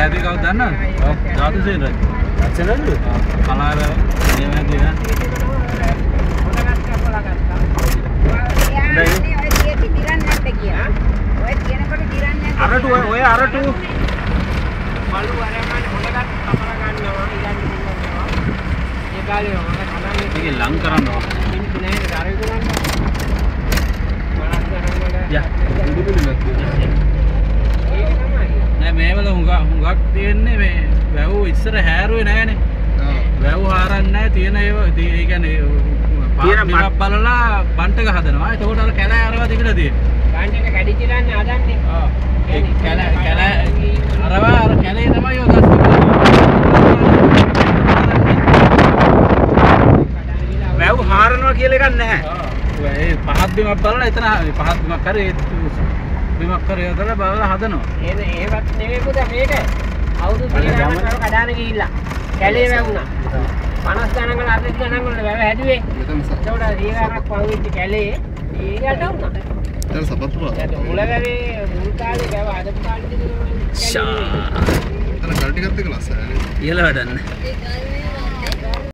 ඈදී කවුද දන්නවද? ජාතිසේන රජු. අච්චනද? කලාර නියමයි දින. අරටු ඔය- ඔය අරටු මලු අරගෙන හොඳට කපලා ගන්නවා ඊළඟ දිනවා. ඒ කාලේ මම කනන්නේ මේක ලං කරන්න ඕන. මිනිස්සු නෑ දරේ ගුණන්න. මනස් කරන්නේ යා. ඒක තමයි. නෑ මේවල හුඟක් තියෙන්නේ මේ වැව් ඉස්සර හැරුවේ නෑනේ. වැව් හාරන්නේ තියෙන ඒ පාත් බිමක් බලලා බන්ටක හදනවා. එතකොට අර කැලෑ අරවා තිබිලා කැලෑ අරවා අර කැලේ තමයි ඔය ගස් තිබිලා. වැව් හාරනවා කියලා එකක් නැහැ. ඒ පහත් බිමක් බලලා එතන පහත් බිමක් කරේ බිමක් කරේ යොදලා බලලා හදනවා. එන ඒවත් නෙවෙයි පුතා මේක. අවුරුදු 30 කට කඩාන ගිහිල්ලා. කැලේ වැවුණා. 50 ගණන් වල 40 ගණන් වල වැව හැදුවේ. ඒකට දීගාරක් පහුවෙච්ච කැලේ ඊකට වුණා. දැන් සපත්තු. දැන් මුල වැවේ මුල් කාලේ වැව හදපු කාලේ ෂා. එතන කල් ටිකත් එක්ක ලස්සනනේ. ඉහළ වැඩන්නේ.